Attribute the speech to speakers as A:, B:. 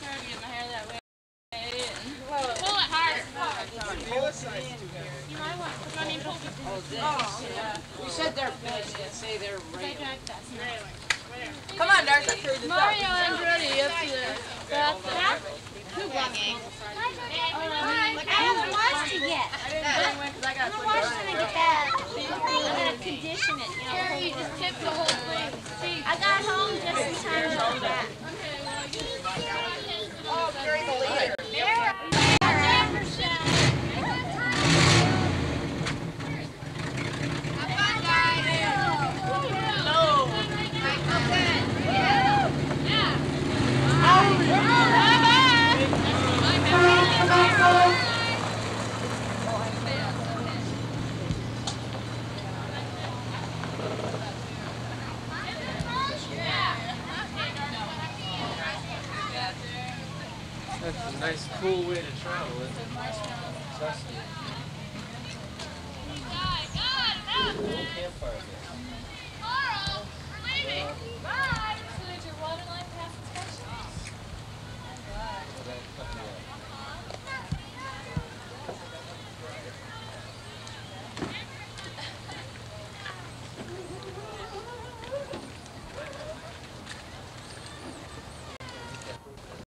A: try to my hair that way. Pull it hard. You might want to, I mean, pull it.
B: Oh, yeah. We said they're big, say they're real.
C: Come on, Darcy.
A: Mario and Brody up to the bathroom. Two blocks.
D: Like, I haven't washed it yet.
C: I didn't bring one 'cause I got
D: I'm gonna wash it and get that. I'm gonna condition it, you know.
A: Here, you just tip the whole thing. See,
D: I got home just in time to do that.
C: Oh, carry the leader.
E: That's a nice, cool way to travel, isn't it? Trust me. Little campfire.